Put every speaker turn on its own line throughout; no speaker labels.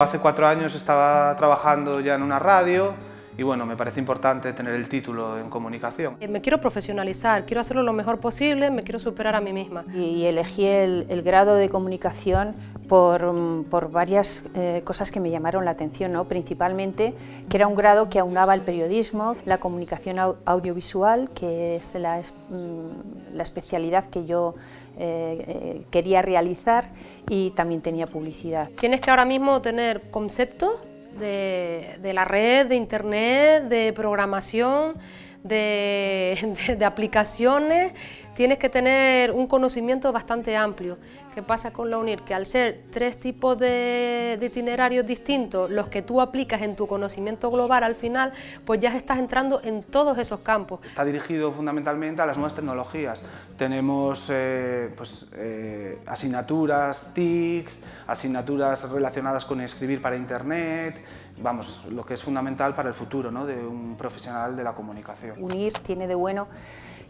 Hace cuatro años estaba trabajando ya en una radio y bueno, me parece importante tener el título en comunicación.
Me quiero profesionalizar, quiero hacerlo lo mejor posible, me quiero superar a mí misma.
Y elegí el, grado de comunicación por, por varias eh, cosas que me llamaron la atención, ¿no? principalmente que era un grado que aunaba el periodismo, la comunicación audiovisual, que es la, mm, la especialidad que yo eh, eh, quería realizar y también tenía publicidad.
Tienes que ahora mismo tener conceptos de, la red, de internet, de programación, de, aplicaciones, tienes que tener un conocimiento bastante amplio. ¿Qué pasa con la UNIR? Que al ser tres tipos de, itinerarios distintos, los que tú aplicas en tu conocimiento global al final, pues ya estás entrando en todos esos campos.
Está dirigido fundamentalmente a las nuevas tecnologías. Tenemos eh, pues, eh, asignaturas TICs, asignaturas relacionadas con escribir para Internet, vamos, lo que es fundamental para el futuro ¿no? de un profesional de la comunicación.
Unir tiene de bueno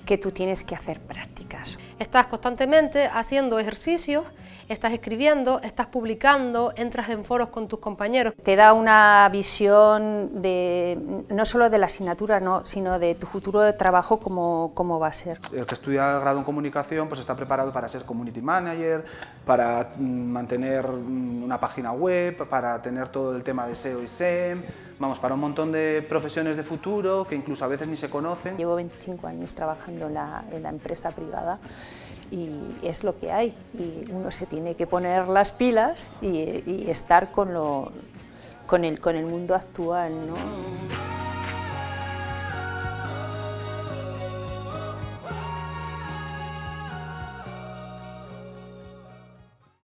que tú tienes que hacer prácticas.
Estás constantemente haciendo ejercicios, estás escribiendo, estás publicando, entras en foros con tus compañeros.
Te da una visión de, no solo de la asignatura, no, sino de tu futuro de trabajo, cómo, cómo va a ser.
El que estudia el grado en comunicación pues está preparado para ser community manager, para mm, mantener mm, una página web, para tener todo el tema de SEO y SEM, vamos, para un montón de profesiones de futuro que incluso a veces ni se conocen.
Llevo 25 años trabajando en la, empresa privada y es lo que hay y uno se tiene que poner las pilas y, estar con, lo, con, el, con el mundo actual. ¿no?